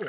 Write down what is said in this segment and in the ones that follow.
うん。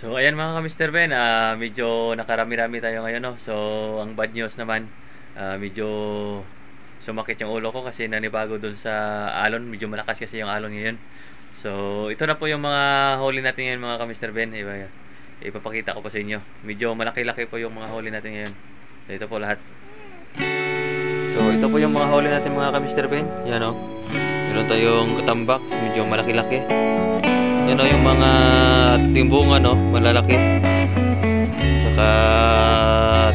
So ayan mga ka-Mr. Ben, ah, medyo nakarami-rami tayo ngayon no. So ang bad news naman, ah, medyo sumakit yung ulo ko kasi nanibago dun sa alon, medyo malakas kasi yung alon ngayon. So ito na po yung mga huli natin ngayon mga ka-Mr. Ben. Iba, ipapakita ko po sa inyo. Medyo malaki-laki po yung mga huli natin ngayon. So ito po lahat. So ito po yung mga huli natin mga ka-Mr. Ben. Yan o. Meron tayong katambak, medyo malaki-laki. Yan o yung mga timbungan no, malalaki. Tsaka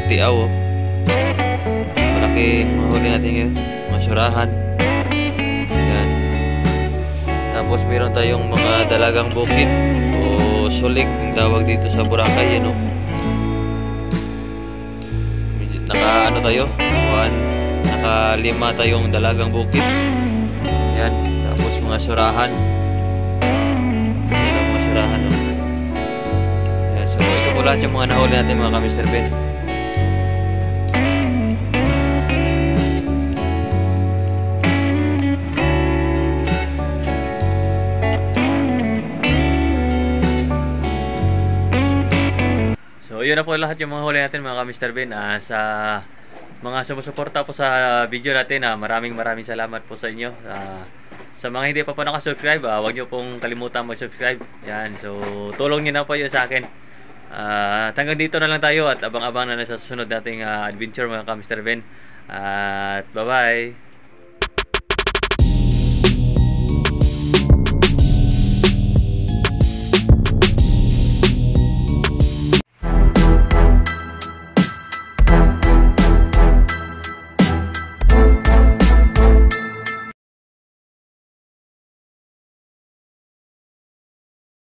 tiaw oh. Malaki mga huli natin ngayon. Mga surahan. Yan. Tapos meron tayong mga dalagang bukid o sulig yung tawag dito sa Boracay yan oh. Medyo, naka ano tayo? One, naka lima tayong dalagang bukid. Yan. Tapos mga ang mga surahan oh. Yan. So ito po lahat yung mga nahuli natin mga ka-Mr. Ben. Yun na po lahat yung mga huli natin mga ka-Mr. Ben. Ah, sa mga sumusuporta po sa video natin, ah, maraming maraming salamat po sa inyo. Ah, sa mga hindi pa po nakasubscribe, ah, huwag nyo pong kalimutan mag-subscribe. Yan, so tulong nyo na po yun sa akin. At hanggang dito na lang tayo at abang-abang na sa susunod nating ah, adventure mga ka-Mr. Ben. At bye-bye!